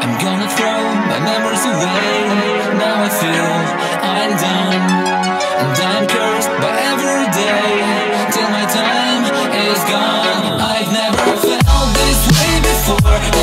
I'm gonna throw my memories away. Now I feel I'm done. And I'm cursed by every day till my time is gone. I've never felt this way before.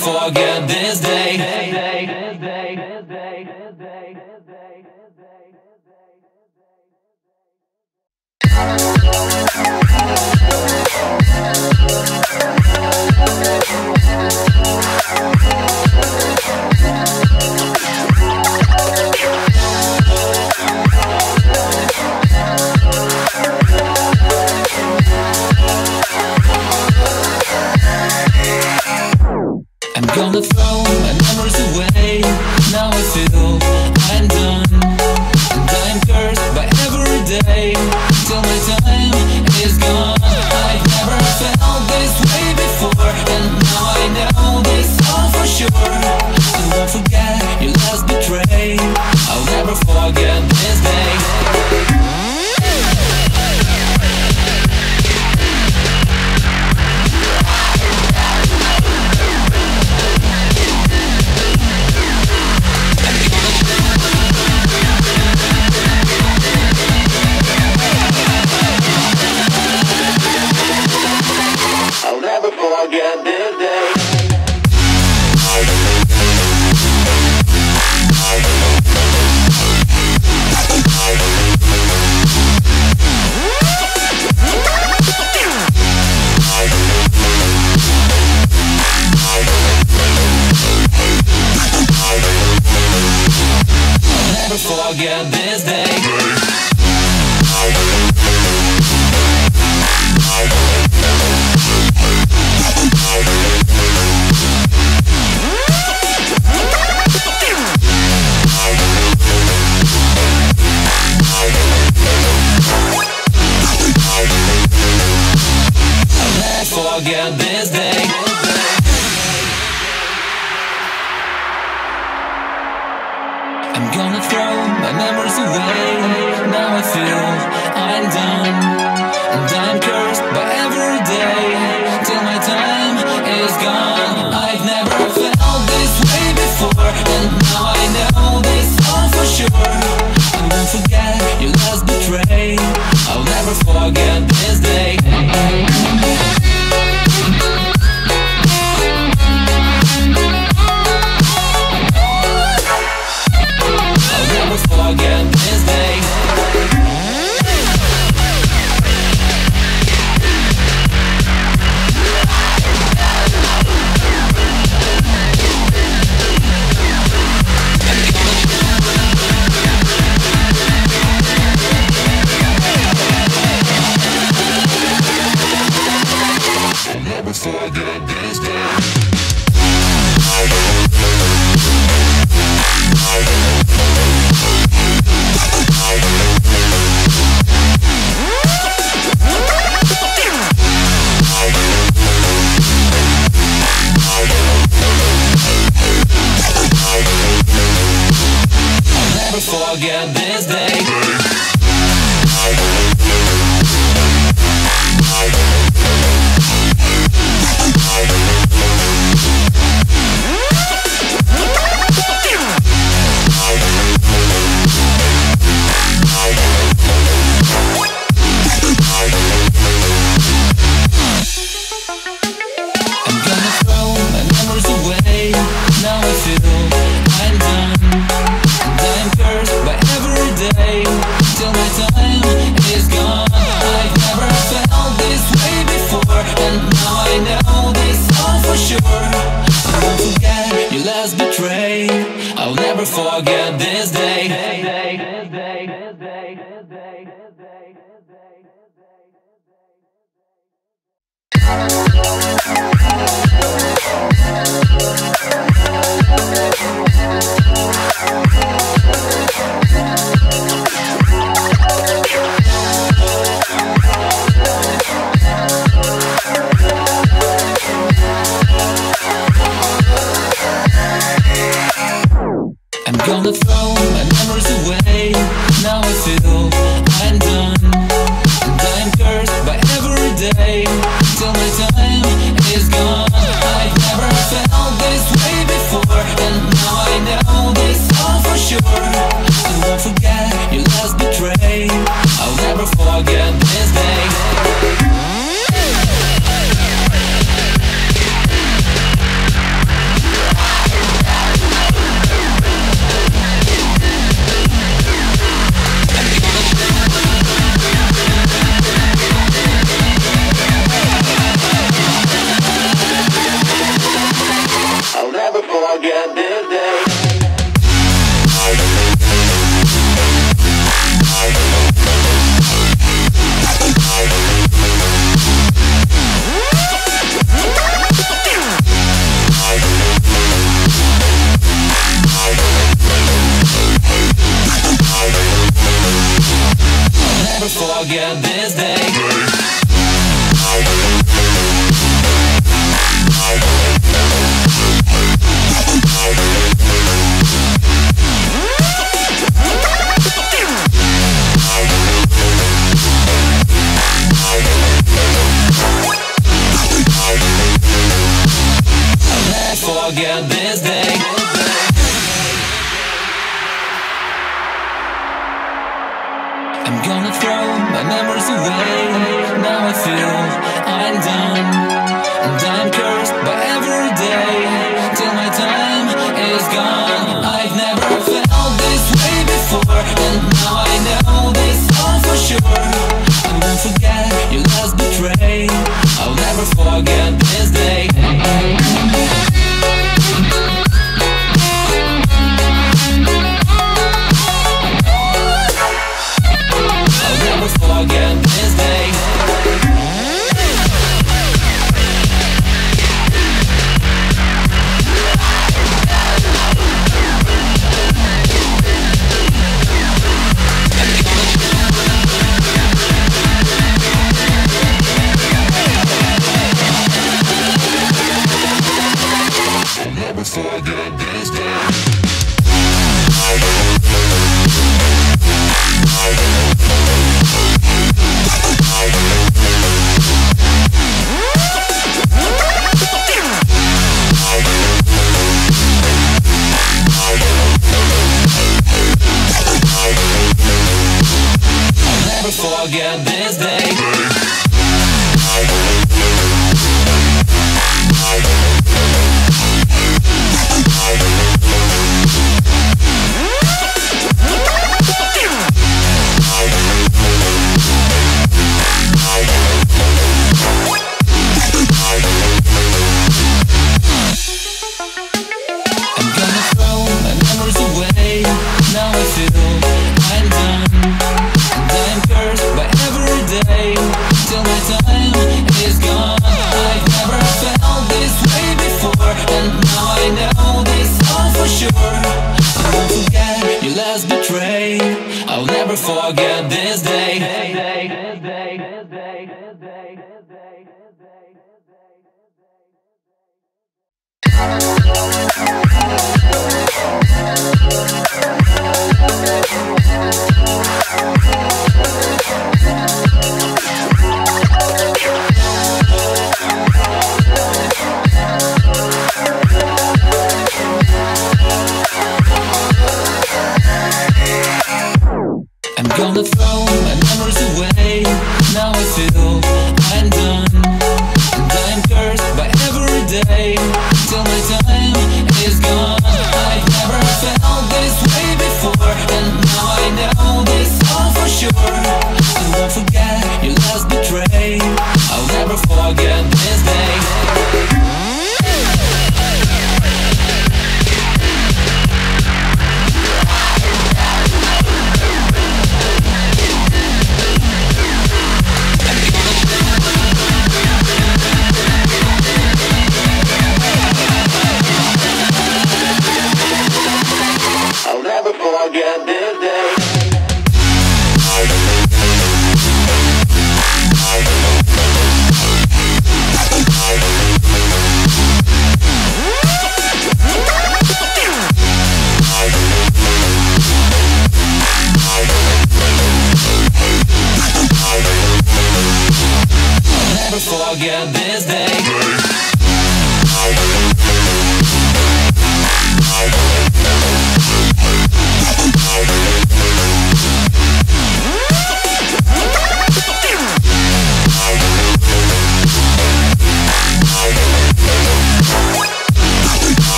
forget this. together. I'm never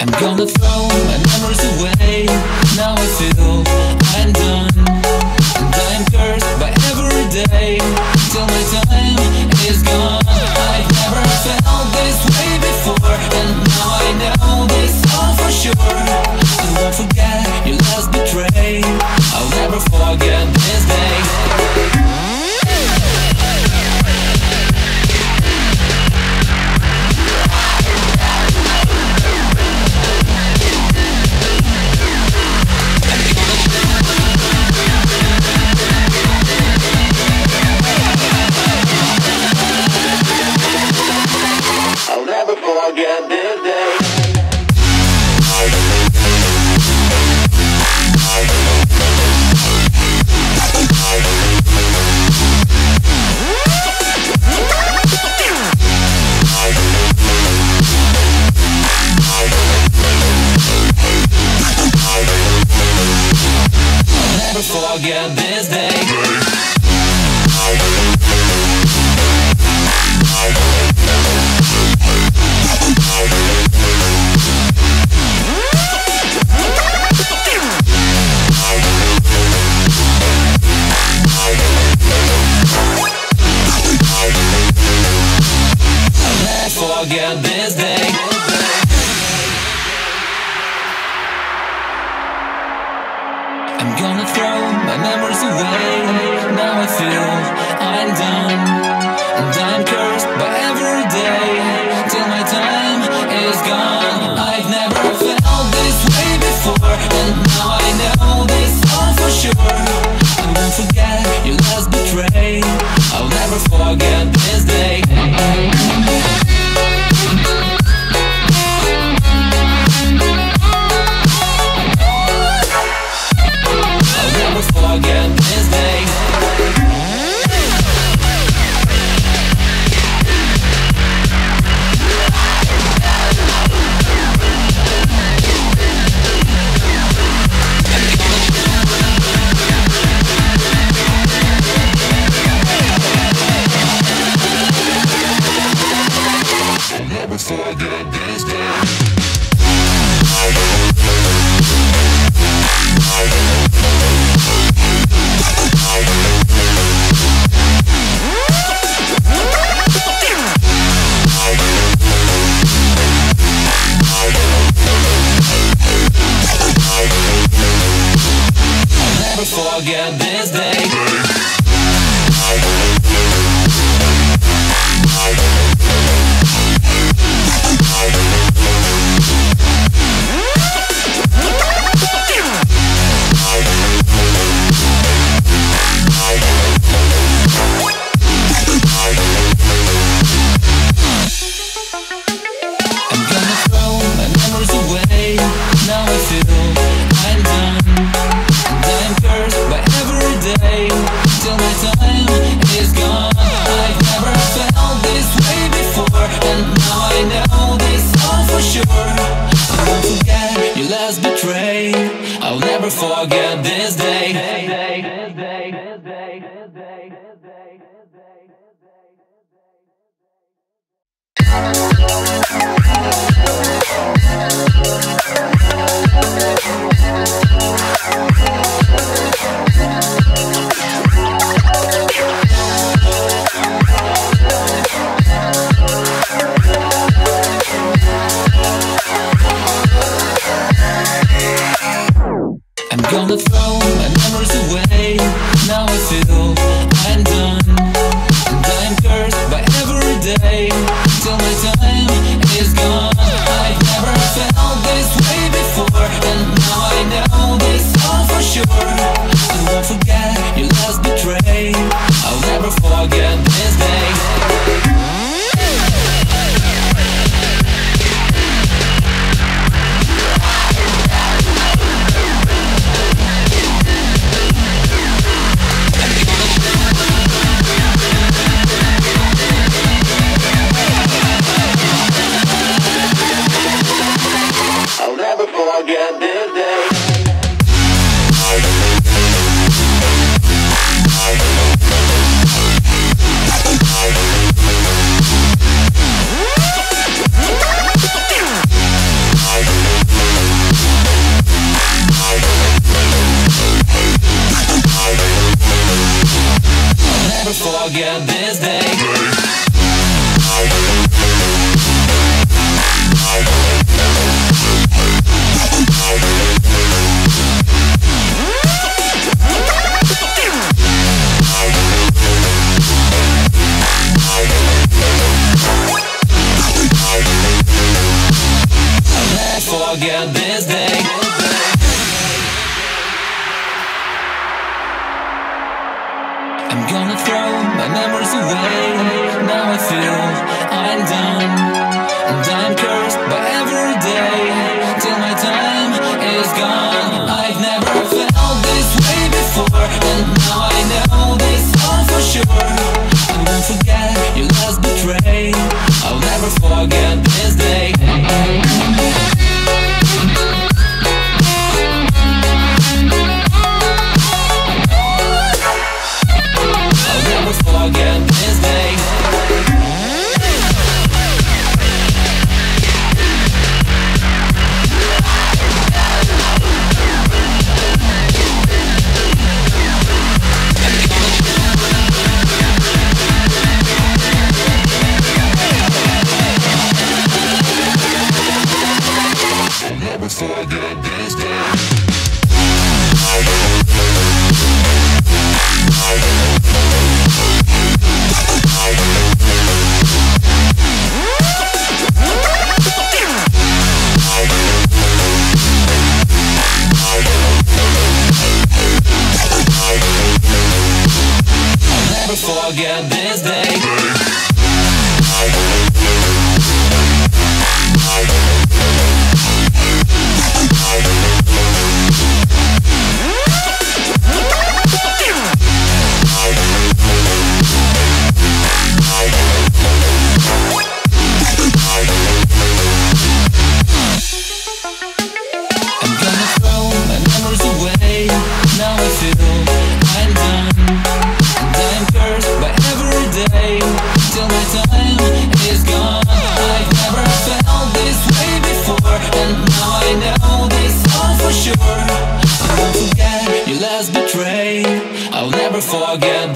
I'm gonna throw my memories away. Now I feel I'm done. and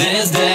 this day.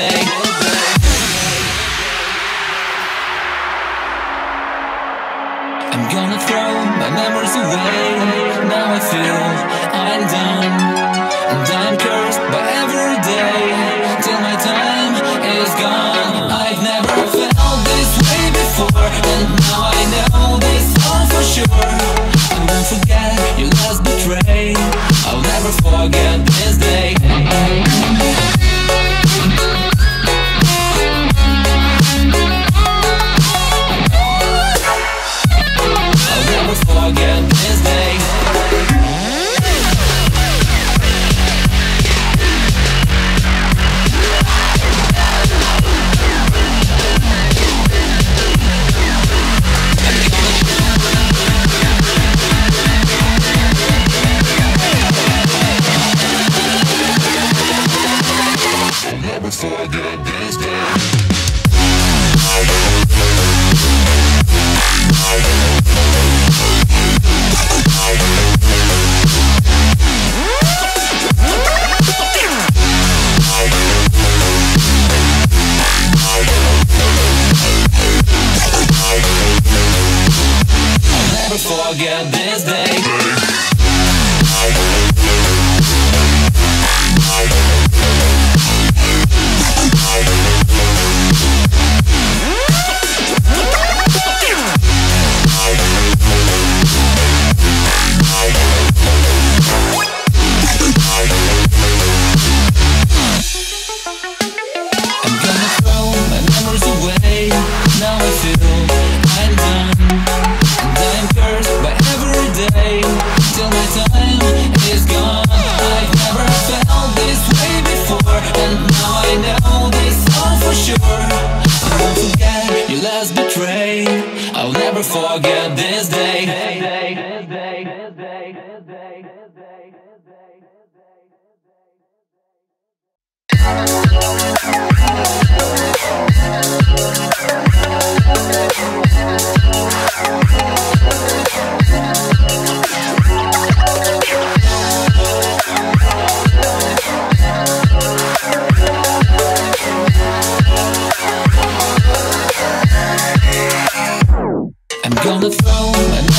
I'm gonna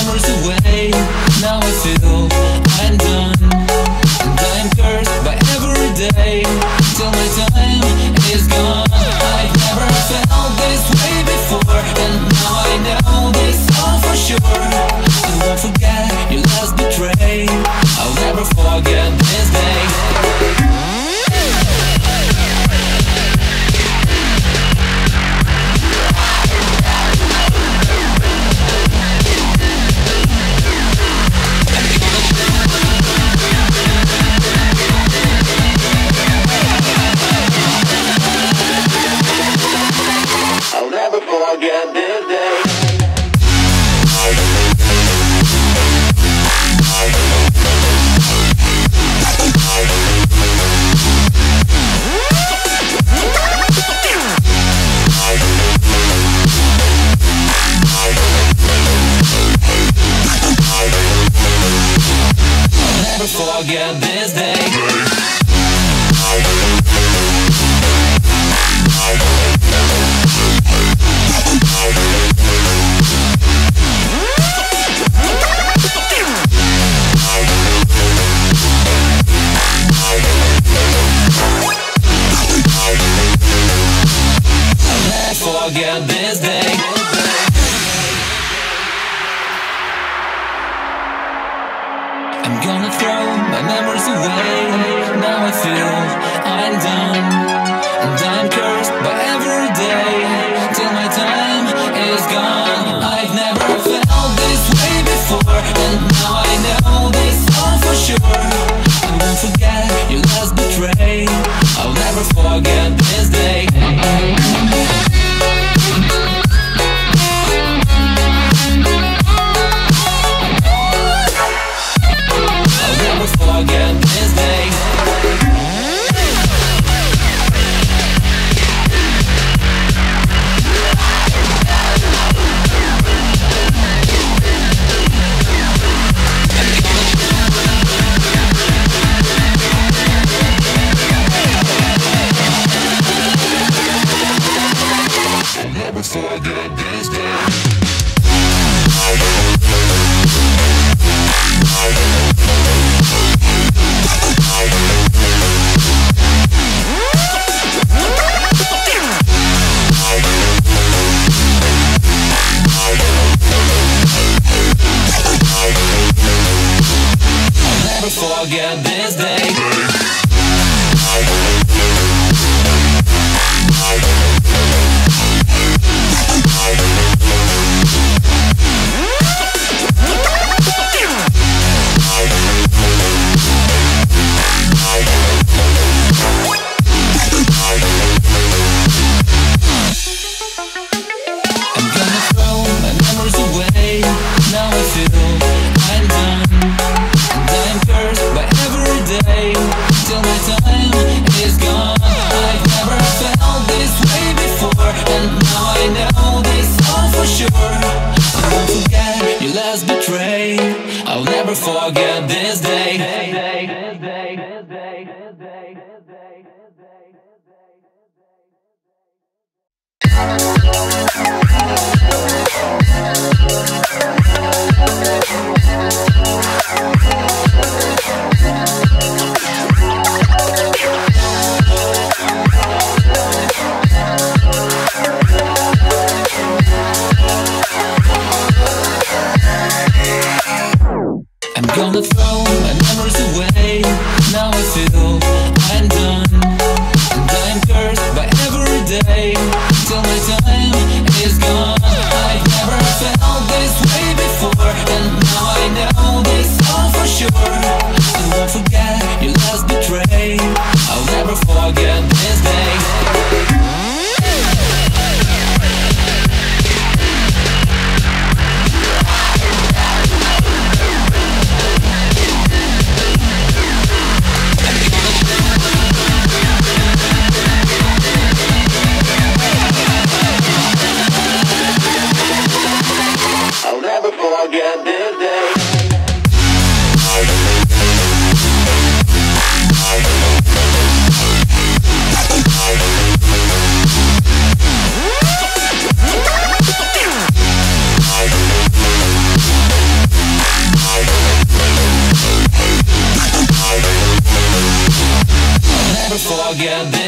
never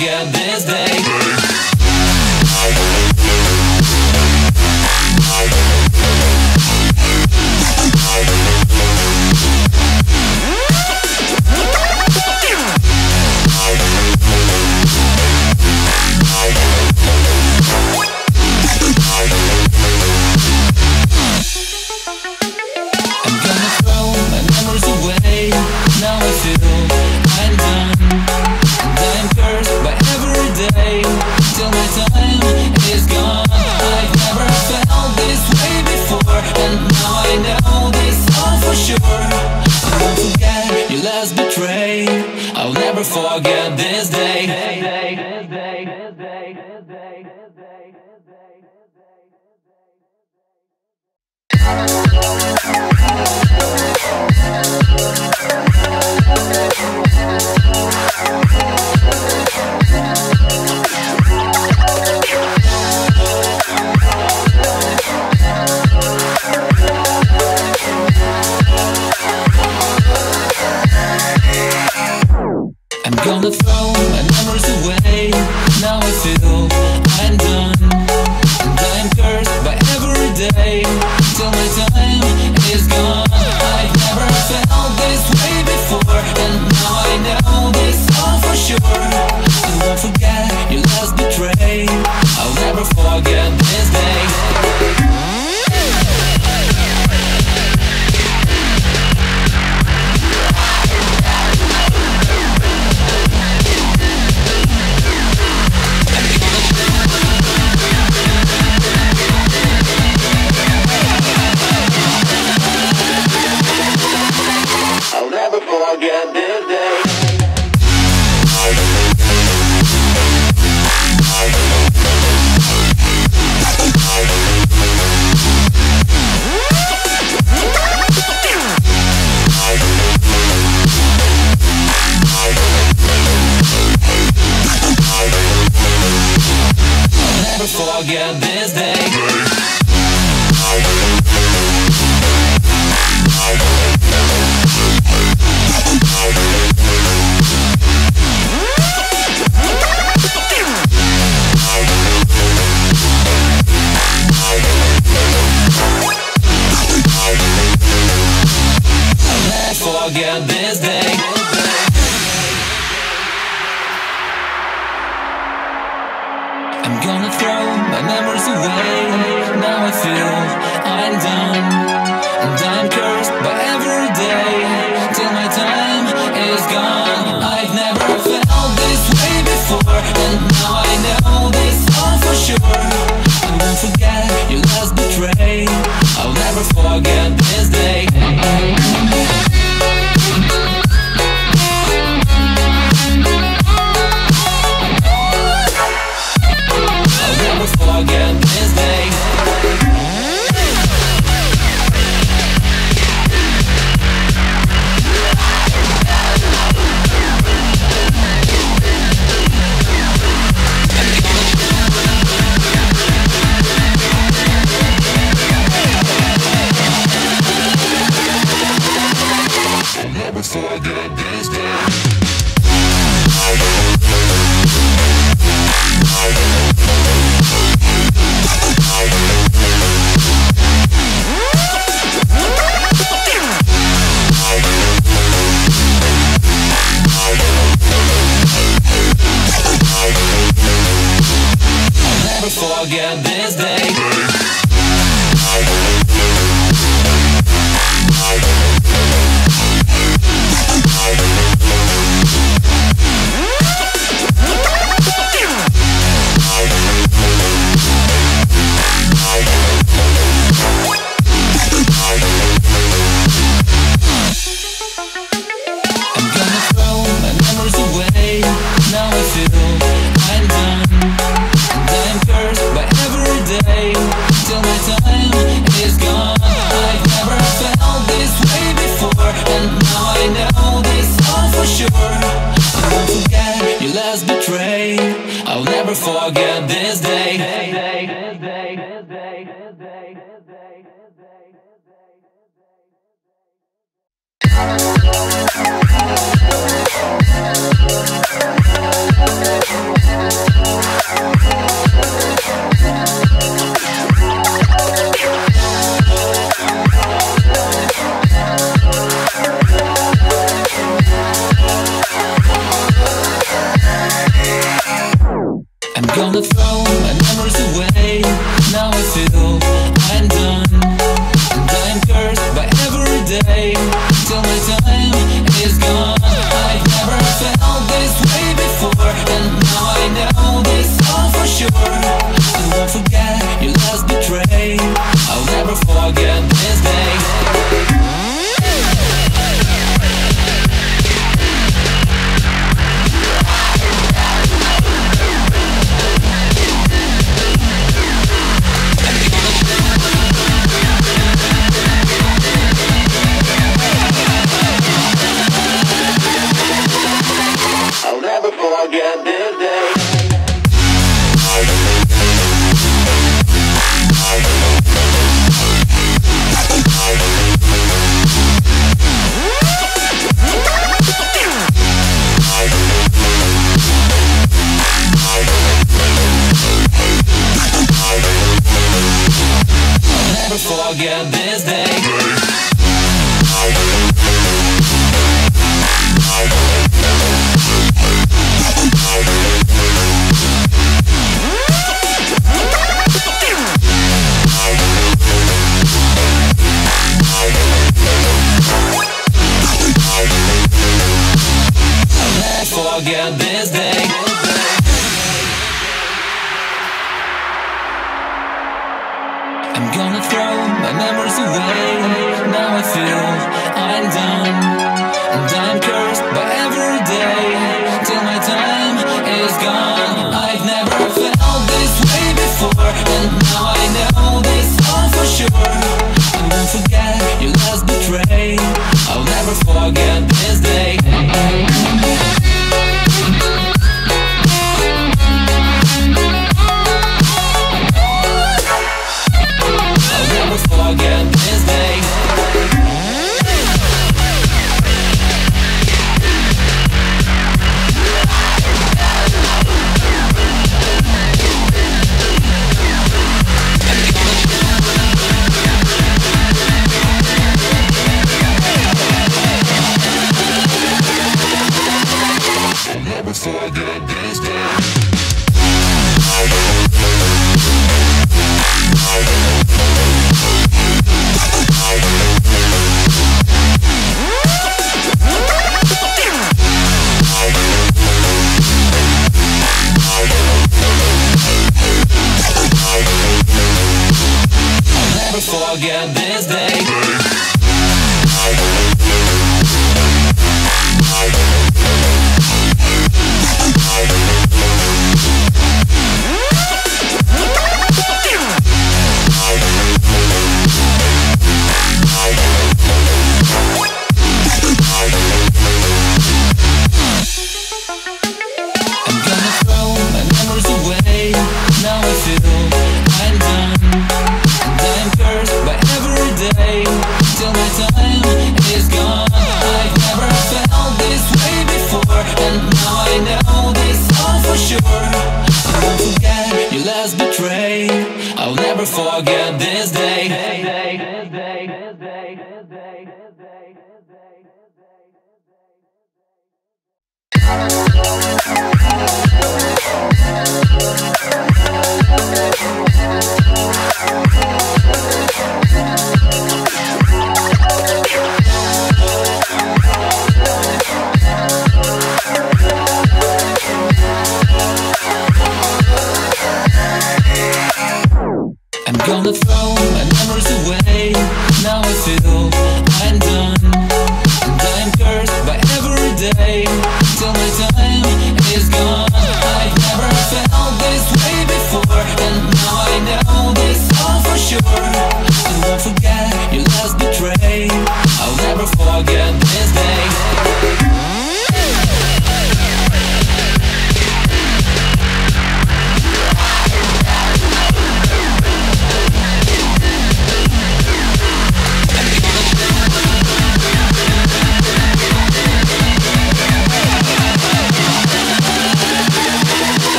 forget this day.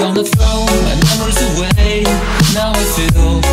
Gonna throw my memories away. Now I feel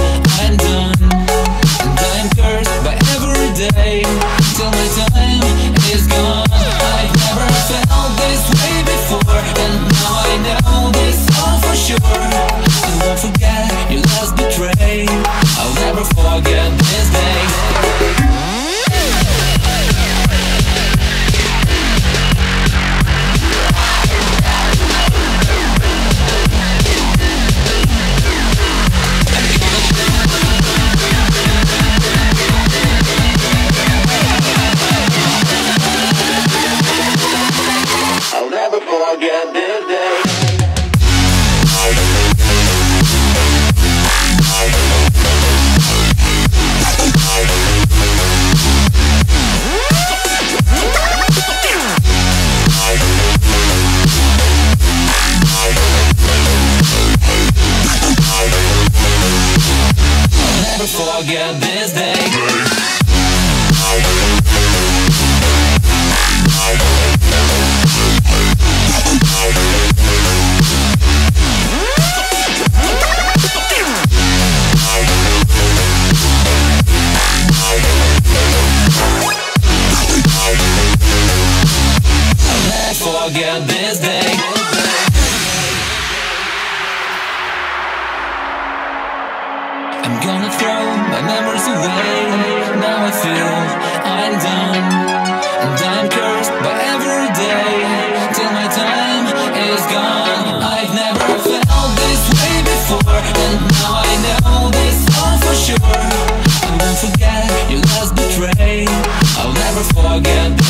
Your love's betrayed I'll never forget.